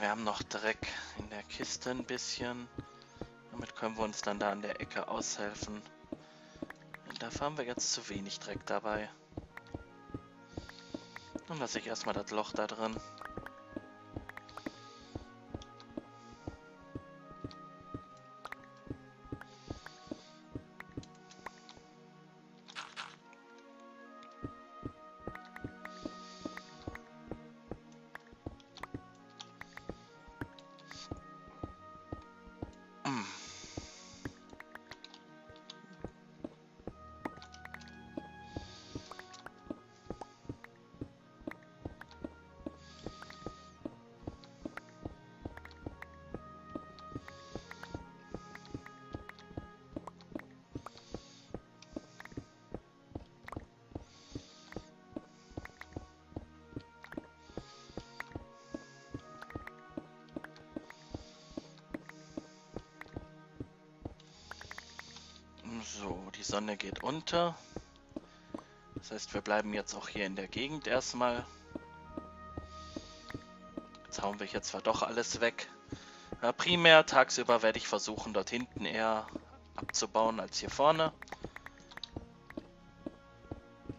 wir haben noch Dreck in der Kiste ein bisschen. Damit können wir uns dann da an der Ecke aushelfen. Dafür haben wir jetzt zu wenig Dreck dabei. Dann lasse ich erstmal das Loch da drin. Die Sonne geht unter. Das heißt, wir bleiben jetzt auch hier in der Gegend erstmal. Jetzt hauen wir hier zwar doch alles weg. Ja, primär tagsüber werde ich versuchen, dort hinten eher abzubauen als hier vorne.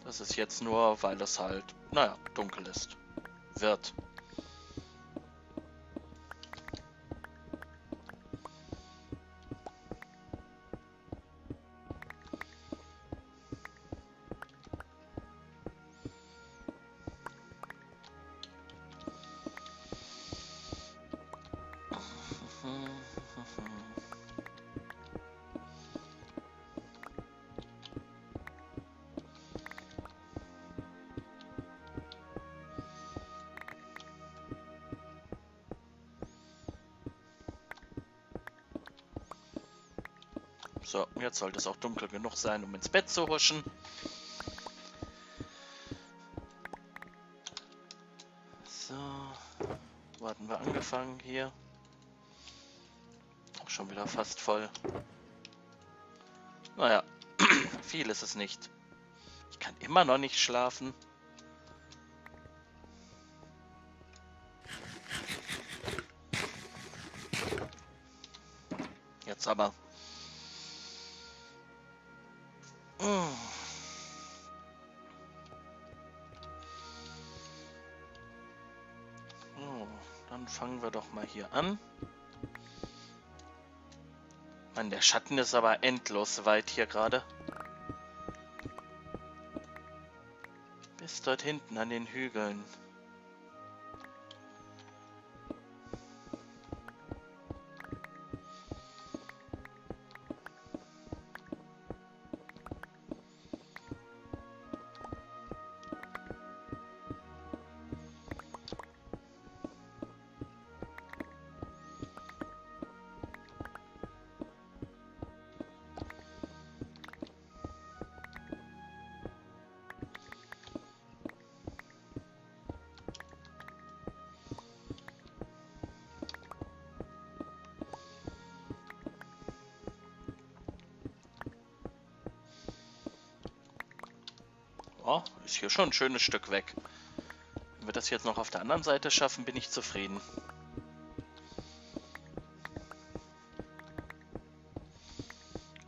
Das ist jetzt nur, weil es halt, naja, dunkel ist. Wird. So, jetzt sollte es auch dunkel genug sein, um ins Bett zu huschen. So, wo hatten wir angefangen hier? Auch schon wieder fast voll. Naja, viel ist es nicht. Ich kann immer noch nicht schlafen. Jetzt aber. Fangen wir doch mal hier an. Mann, der Schatten ist aber endlos weit hier gerade. Bis dort hinten an den Hügeln. Ist hier schon ein schönes Stück weg. Wenn wir das jetzt noch auf der anderen Seite schaffen, bin ich zufrieden.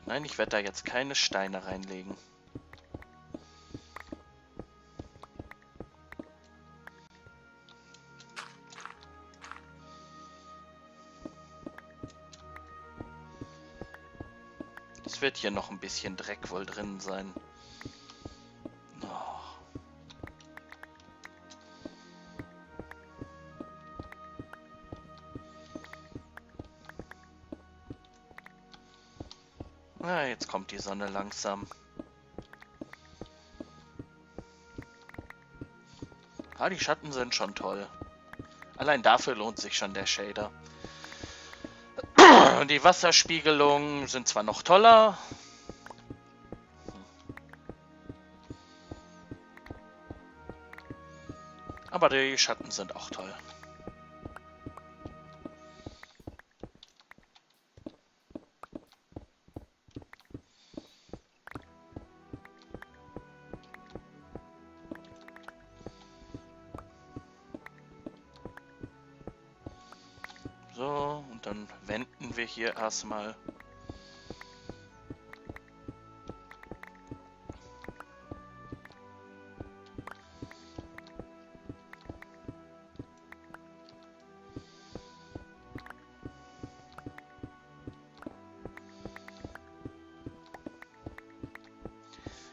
Nein, ich werde da jetzt keine Steine reinlegen. Es wird hier noch ein bisschen Dreck wohl drin sein. Sonne langsam. Ah, die Schatten sind schon toll. Allein dafür lohnt sich schon der Shader. Und die Wasserspiegelungen sind zwar noch toller. Aber die Schatten sind auch toll. Wenden wir hier erstmal.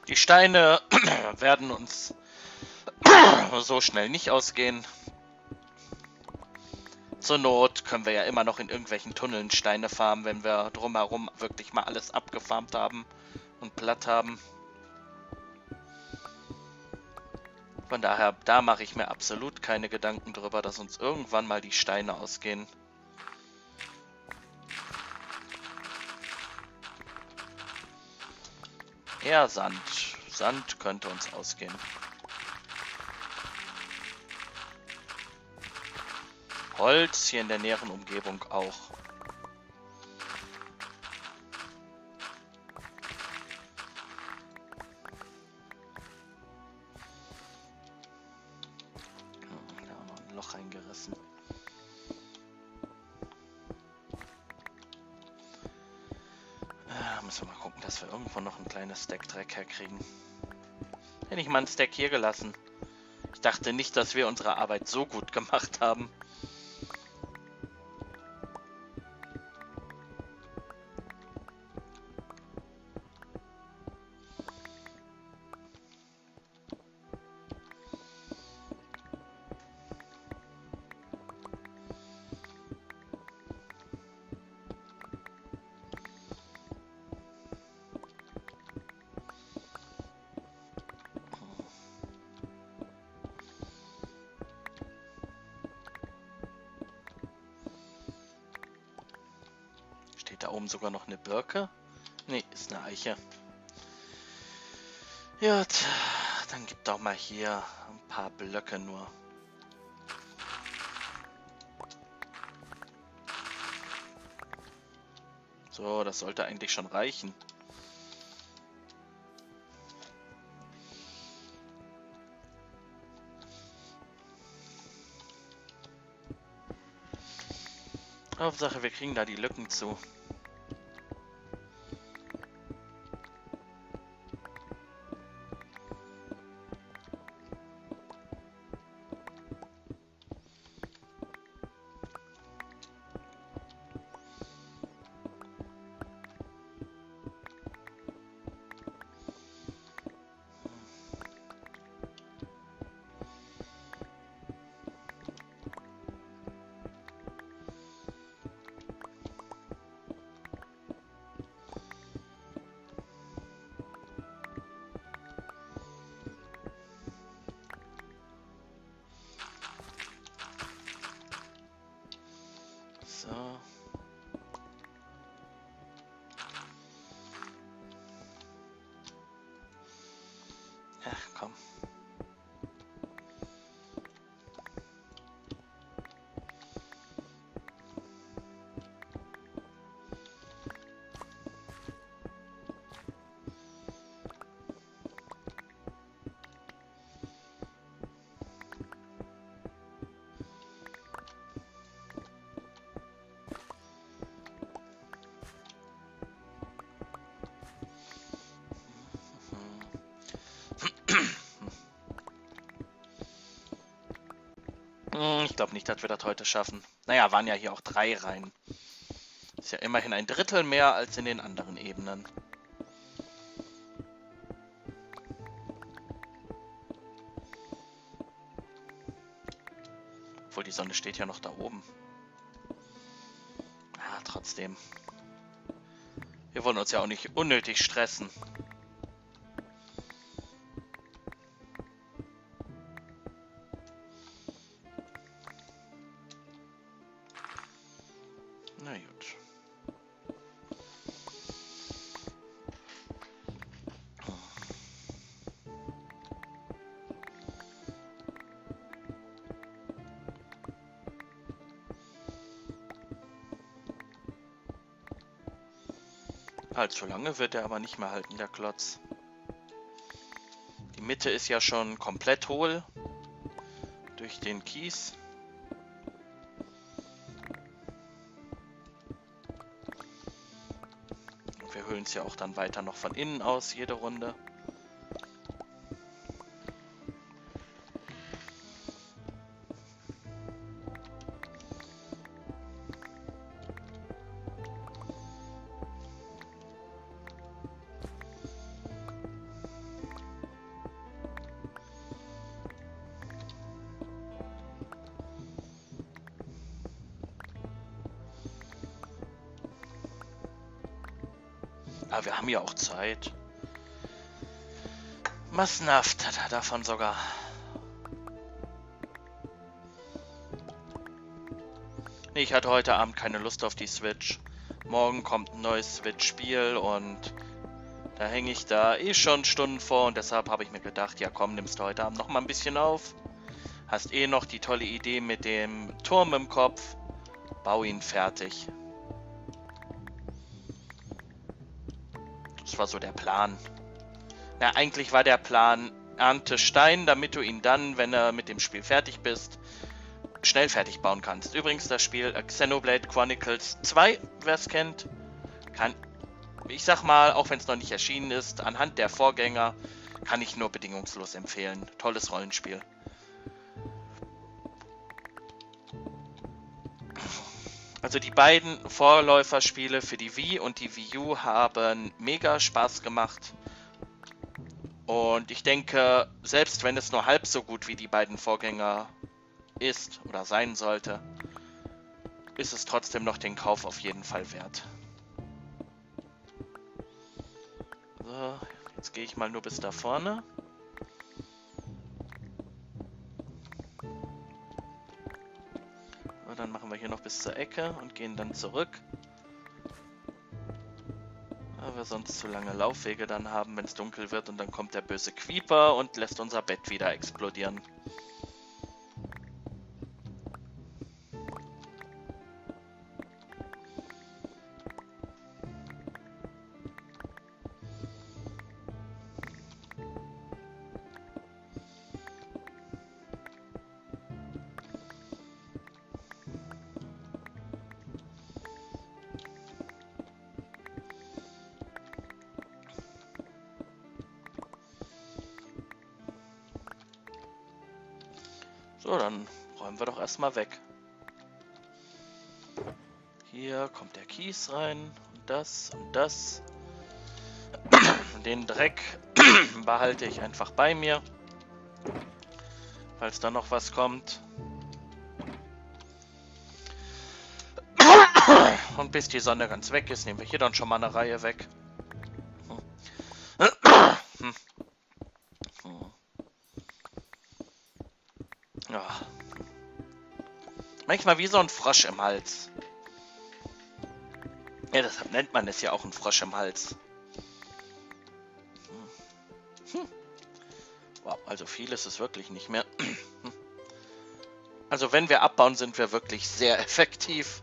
Die Steine werden uns so schnell nicht ausgehen. Zur Not können wir ja immer noch in irgendwelchen Tunneln Steine farmen, wenn wir drumherum wirklich mal alles abgefarmt haben und platt haben. Von daher, da mache ich mir absolut keine Gedanken drüber, dass uns irgendwann mal die Steine ausgehen. Eher Sand. Sand könnte uns ausgehen. Holz hier in der näheren Umgebung auch. Da haben wir ein Loch reingerissen. Müssen wir mal gucken, dass wir irgendwo noch ein kleines Stack Dreck herkriegen. Hätte ich mal ein Stack hier gelassen. Ich dachte nicht, dass wir unsere Arbeit so gut gemacht haben. Steht da oben sogar noch eine Birke? Nee, ist eine Eiche. Gut, dann gib doch mal hier ein paar Blöcke nur. So, das sollte eigentlich schon reichen. Hauptsache, wir kriegen da die Lücken zu. Glaube nicht, dass wir das heute schaffen. Naja, waren ja hier auch drei Reihen. Ist ja immerhin ein Drittel mehr als in den anderen Ebenen. Obwohl die Sonne steht ja noch da oben. Ah, trotzdem. Wir wollen uns ja auch nicht unnötig stressen. Gut. Allzu lange wird er aber nicht mehr halten, der Klotz. Die Mitte ist ja schon komplett hohl durch den Kies. Höhlen es ja auch dann weiter noch von innen aus, jede Runde. Haben ja auch Zeit. Massenhaft hat er davon sogar. Ich hatte heute Abend keine Lust auf die Switch. Morgen kommt ein neues Switch-Spiel und da hänge ich da eh schon Stunden vor und deshalb habe ich mir gedacht, ja komm, nimmst du heute Abend noch mal ein bisschen auf. Hast eh noch die tolle Idee mit dem Turm im Kopf. Bau ihn fertig. War so der Plan. Na, eigentlich war der Plan, ernte Stein, damit du ihn dann, wenn du mit dem Spiel fertig bist, schnell fertig bauen kannst. Übrigens, das Spiel Xenoblade Chronicles 2, wer es kennt, kann, ich sag mal, auch wenn es noch nicht erschienen ist, anhand der Vorgänger kann ich nur bedingungslos empfehlen. Tolles Rollenspiel. Also die beiden Vorläuferspiele für die Wii und die Wii U haben mega Spaß gemacht. Und ich denke, selbst wenn es nur halb so gut wie die beiden Vorgänger ist oder sein sollte, ist es trotzdem noch den Kauf auf jeden Fall wert. So, jetzt gehe ich mal nur bis da vorne. Dann machen wir hier noch bis zur Ecke und gehen dann zurück. Weil wir sonst zu lange Laufwege dann haben, wenn es dunkel wird und dann kommt der böse Creeper und lässt unser Bett wieder explodieren. So, dann räumen wir doch erstmal weg. Hier kommt der Kies rein und das und das. Den Dreck behalte ich einfach bei mir. Falls da noch was kommt. Und bis die Sonne ganz weg ist, nehmen wir hier dann schon mal eine Reihe weg. Manchmal wie so ein Frosch im Hals. Ja, deshalb nennt man es ja auch ein Frosch im Hals. Hm. Wow, also viel ist es wirklich nicht mehr. Also wenn wir abbauen, sind wir wirklich sehr effektiv.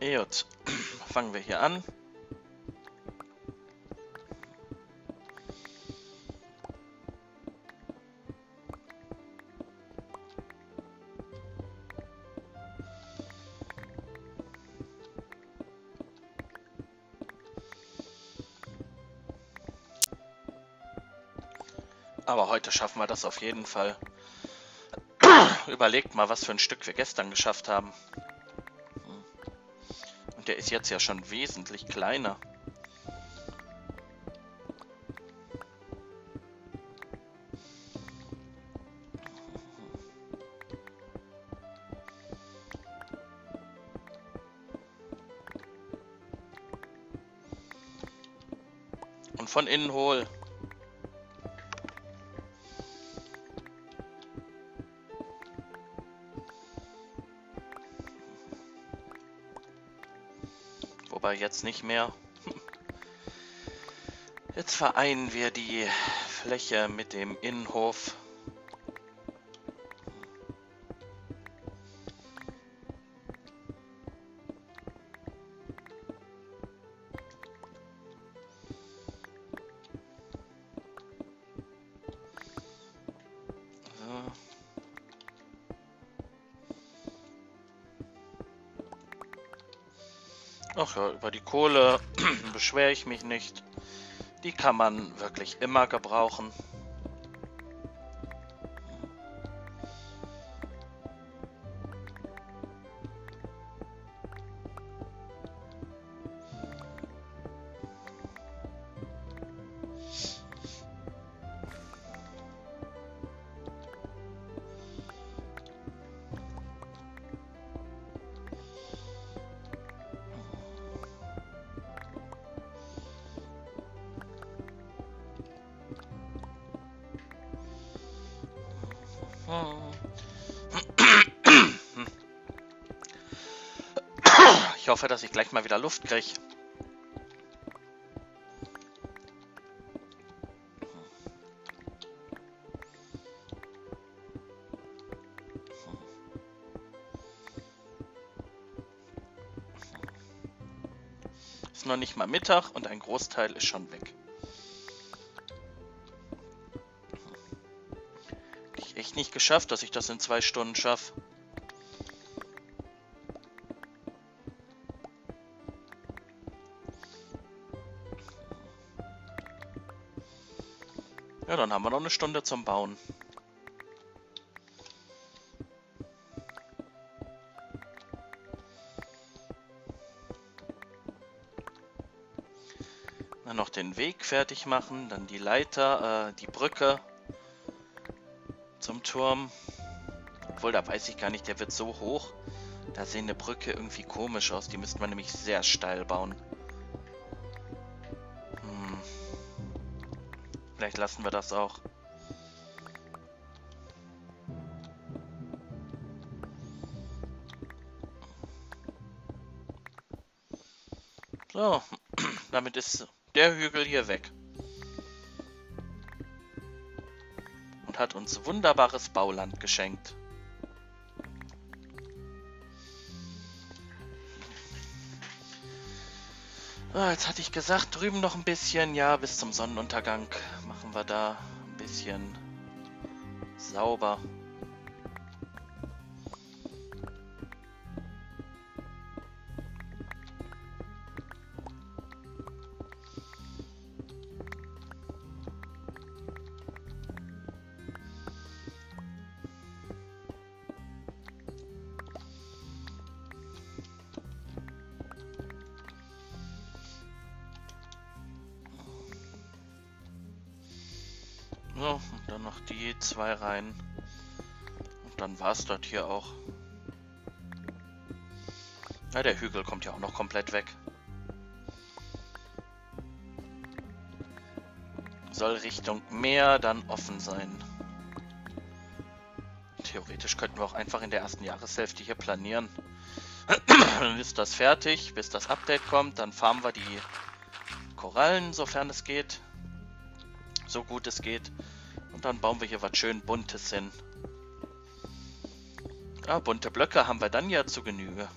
Gut, fangen wir hier an. Aber heute schaffen wir das auf jeden Fall. Überlegt mal, was für ein Stück wir gestern geschafft haben. Und der ist jetzt ja schon wesentlich kleiner. Und von innen hohl. Wobei jetzt nicht mehr. Jetzt vereinen wir die Fläche mit dem Innenhof. Ja, über die Kohle beschwere ich mich nicht. Die kann man wirklich immer gebrauchen. Ich hoffe, dass ich gleich mal wieder Luft kriege. Ist noch nicht mal Mittag und ein Großteil ist schon weg. Ich echt nicht geschafft, dass ich das in zwei Stunden schaffe. Ja, dann haben wir noch eine Stunde zum Bauen. Dann noch den Weg fertig machen, dann die Leiter, äh, die Brücke zum Turm. Obwohl, da weiß ich gar nicht, der wird so hoch. Da sehen eine Brücke irgendwie komisch aus. Die müsste man nämlich sehr steil bauen. Vielleicht lassen wir das auch. So, damit ist der Hügel hier weg. Und hat uns wunderbares Bauland geschenkt. So, jetzt hatte ich gesagt, drüben noch ein bisschen, ja, bis zum Sonnenuntergang machen wir da ein bisschen sauber. So, und dann noch die zwei rein. Und dann war es dort hier auch. Ja, der Hügel kommt ja auch noch komplett weg. Soll Richtung Meer dann offen sein. Theoretisch könnten wir auch einfach in der ersten Jahreshälfte hier planieren. dann ist das fertig, bis das Update kommt. Dann farmen wir die Korallen, sofern es geht so gut es geht. Und dann bauen wir hier was schön Buntes hin. Ja, bunte Blöcke haben wir dann ja zu Genüge.